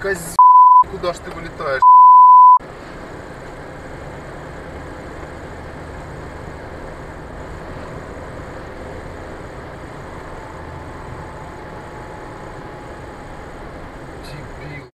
Козь, куда ж ты вылетаешь? Дебил.